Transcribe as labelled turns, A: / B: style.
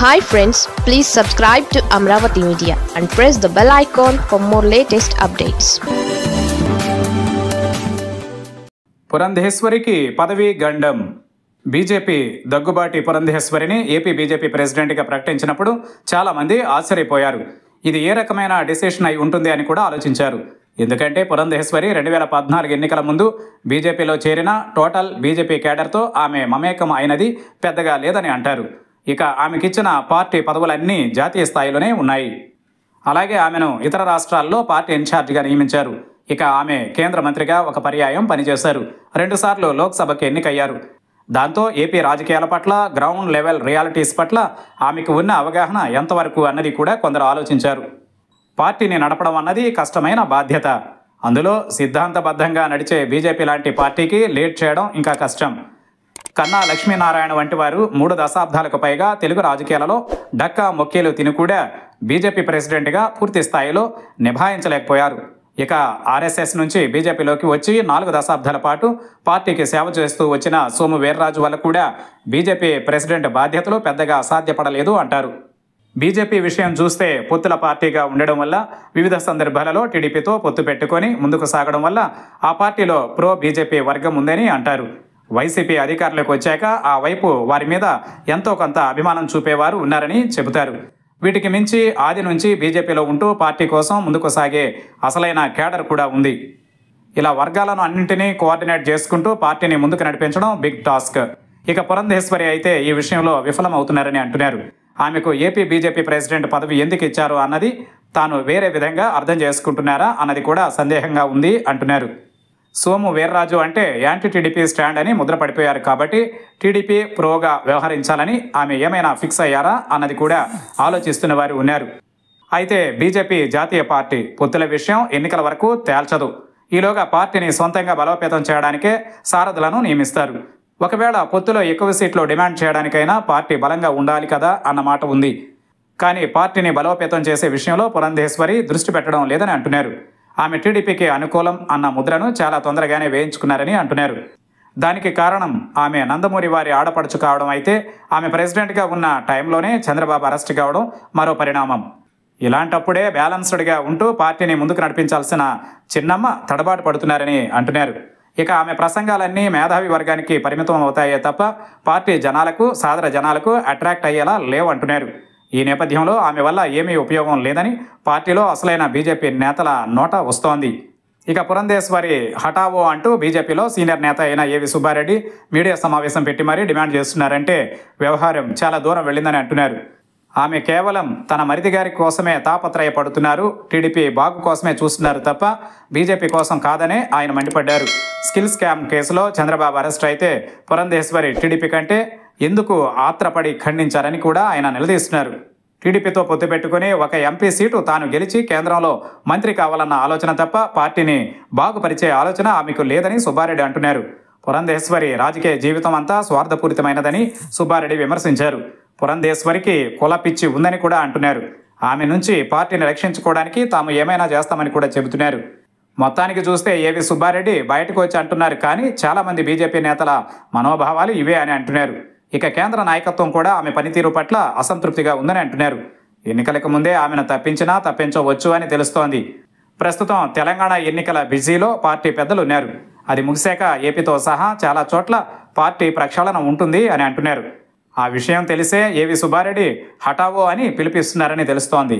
A: Hi friends please subscribe to Amaravati media and press the bell icon for more latest updates
B: పురంధేశ్వరికి పదవి గండం. BJP Daggubati పురంధేశ్వరిని AP BJP ప్రెసిడెంట్గా ప్రకటించినప్పుడు చాలామంది ఆశ్చర్యపోయారు. ఇది ఏ రకమైన డిసిషన్ అయి ఉంటుంది అని కూడా ఆలోచించారు. ఎందుకంటే పురంధేశ్వరి రెండు వేల పద్నాలుగు ఎన్నికల ముందు బీజేపీలో చేరిన టోటల్ బీజేపీ కేడర్తో ఆమె మమేకం అయినది పెద్దగా లేదని అంటారు. ఇక ఆమెకిచ్చిన పార్టీ పదవులన్నీ జాతీయ స్థాయిలోనే ఉన్నాయి. అలాగే ఆమెను ఇతర రాష్ట్రాల్లో పార్టీ ఇన్ఛార్జిగా నియమించారు. ఇక ఆమె కేంద్ర మంత్రిగా ఒక పర్యాయం పనిచేశారు. రెండుసార్లు లోక్సభకు ఎన్నికయ్యారు. దాంతో ఏపీ రాజకీయాల పట్ల గ్రౌండ్ లెవెల్ రియాలిటీస్ పట్ల ఆమెకు ఉన్న అవగాహన ఎంతవరకు అన్నది కూడా కొందరు ఆలోచించారు. పార్టీని నడపడం అన్నది కష్టమైన బాధ్యత. అందులో సిద్ధాంతబద్ధంగా నడిచే బీజేపీ లాంటి పార్టీకి లీడ్ చేయడం ఇంకా కష్టం. కన్నా లక్ష్మీనారాయణ వంటి వారు మూడు దశాబ్దాలకు పైగా తెలుగు రాజకీయాలలో డక్కా మొక్కేలు తిని కూడా బీజేపీ ప్రెసిడెంట్గా పూర్తి స్థాయిలో నిభాయించలేకపోయారు. ఇక ఆర్ఎస్ఎస్ నుంచి బీజేపీలోకి వచ్చి నాలుగు దశాబ్దాల పాటు పార్టీకి సేవ చేస్తూ వచ్చిన సోము వీర్రాజు వల్ల కూడా బీజేపీ ప్రెసిడెంట్ బాధ్యతలు పెద్దగా సాధ్యపడలేదు అంటారు. బీజేపీ విషయం చూస్తే పొత్తుల పార్టీగా ఉండడం వల్ల వివిధ సందర్భాలలో టీడీపీతో పొత్తు పెట్టుకొని ముందుకు సాగడం వల్ల ఆ పార్టీలో ప్రో బీజేపీ వర్గం ఉందని అంటారు. వైసీపీ అధికారులకు వచ్చాక ఆ వైపు వారి మీద ఎంతో కొంత అభిమానం చూపేవారు ఉన్నారని చెబుతారు. వీటికి మించి ఆది నుంచి బీజేపీలో ఉంటూ పార్టీ కోసం ముందుకు సాగే అసలైన కేడర్ కూడా ఉంది. ఇలా వర్గాలను అన్నింటినీ కోఆర్డినేట్ చేసుకుంటూ పార్టీని ముందుకు నడిపించడం బిగ్ టాస్క్. ఇక పురంధేశ్వరి అయితే ఈ విషయంలో విఫలమవుతున్నారని అంటున్నారు. ఆమెకు ఏపీ బీజేపీ ప్రెసిడెంట్ పదవి ఎందుకు ఇచ్చారు అన్నది తాను వేరే విధంగా అర్థం చేసుకుంటున్నారా అన్నది కూడా సందేహంగా ఉంది అంటున్నారు. సోము వీర్రాజు అంటే యాంటీ టీడీపీ స్టాండ్ అని ముద్ర పడిపోయారు కాబట్టి టీడీపీ ప్రోగా వ్యవహరించాలని ఆమె ఏమైనా ఫిక్స్ అయ్యారా అన్నది కూడా ఆలోచిస్తున్న వారు ఉన్నారు. అయితే బీజేపీ జాతీయ పార్టీ పొత్తుల విషయం ఎన్నికల వరకు తేల్చదు. ఈలోగా పార్టీని సొంతంగా బలోపేతం చేయడానికే సారథులను నియమిస్తారు. ఒకవేళ పొత్తులో ఎక్కువ సీట్లు డిమాండ్ చేయడానికైనా పార్టీ బలంగా ఉండాలి కదా అన్న మాట ఉంది. కానీ పార్టీని బలోపేతం చేసే విషయంలో పురంధేశ్వరి దృష్టి పెట్టడం లేదని అంటున్నారు. ఆమె టీడీపీకి అనుకూలం అన్న ముద్రను చాలా తొందరగానే వేయించుకున్నారని అంటున్నారు. దానికి కారణం ఆమె నందమూరి వారి ఆడపడుచు కావడం అయితే ఆమె ప్రెసిడెంట్గా ఉన్న టైంలోనే చంద్రబాబు అరెస్ట్ కావడం మరో పరిణామం. ఇలాంటప్పుడే బ్యాలన్స్డ్గా ఉంటూ పార్టీని ముందుకు నడిపించాల్సిన చిన్నమ్మ తడబాటు పడుతున్నారని అంటున్నారు. ఇక ఆమె ప్రసంగాలన్నీ మేధావి వర్గానికి పరిమితం అవుతాయే తప్ప పార్టీ జనాలకు సాదర జనాలకు అట్రాక్ట్ అయ్యేలా లేవంటున్నారు. ఈ నేపథ్యంలో ఆమె వల్ల ఏమీ ఉపయోగం లేదని పార్టీలో అసలైన బీజేపీ నేతల నోట వస్తోంది. ఇక పురంధేశ్వరి హఠావో అంటూ బీజేపీలో సీనియర్ నేత అయిన ఏవి సుబ్బారెడ్డి మీడియా సమావేశం పెట్టి మరీ డిమాండ్ చేస్తున్నారంటే వ్యవహారం చాలా దూరం వెళ్ళిందని అంటున్నారు. ఆమె కేవలం తన మరిది గారి కోసమే తాపత్రయపడుతున్నారు. టీడీపీ బాగు కోసమే చూస్తున్నారు తప్ప బీజేపీ కోసం కాదనే ఆయన మండిపడ్డారు. స్కిల్ స్కామ్ కేసులో చంద్రబాబు అరెస్ట్ అయితే పురంధేశ్వరి టీడీపీ కంటే ఎందుకు ఆత్రపడి ఖండించారని కూడా ఆయన నిలదీస్తున్నారు. టీడీపీతో పొత్తు పెట్టుకుని ఒక ఎంపీ సీటు తాను గెలిచి కేంద్రంలో మంత్రి కావాలన్న ఆలోచన తప్ప పార్టీని బాగుపరిచే ఆలోచన ఆమెకు లేదని సుబ్బారెడ్డి అంటున్నారు. పురంధేశ్వరి రాజకీయ జీవితం అంతా స్వార్థపూరితమైనదని సుబ్బారెడ్డి విమర్శించారు. పురంధేశ్వరికి కులపిచ్చి ఉందని కూడా అంటున్నారు. ఆమె నుంచి పార్టీని రక్షించుకోవడానికి తాము ఏమైనా చేస్తామని కూడా చెబుతున్నారు. మొత్తానికి చూస్తే ఏవి సుబ్బారెడ్డి బయటకు వచ్చి అంటున్నారు కానీ చాలామంది బీజేపీ నేతల మనోభావాలు ఇవే అని అంటున్నారు. ఇక కేంద్ర నాయకత్వం కూడా ఆమె పనితీరు పట్ల అసంతృప్తిగా ఉందని అంటున్నారు. ఎన్నికలకు ముందే ఆమెను తప్పించినా తప్పించవచ్చు అని తెలుస్తోంది. ప్రస్తుతం తెలంగాణ ఎన్నికల బిజీలో పార్టీ పెద్దలు ఉన్నారు అది ముగిశాక ఏపీతో సహా చాలా చోట్ల పార్టీ ప్రక్షాళన ఉంటుంది అని అంటున్నారు. ఆ విషయం తెలిసే ఏవి సుబ్బారెడ్డి హఠావో అని పిలిపిస్తున్నారని తెలుస్తోంది.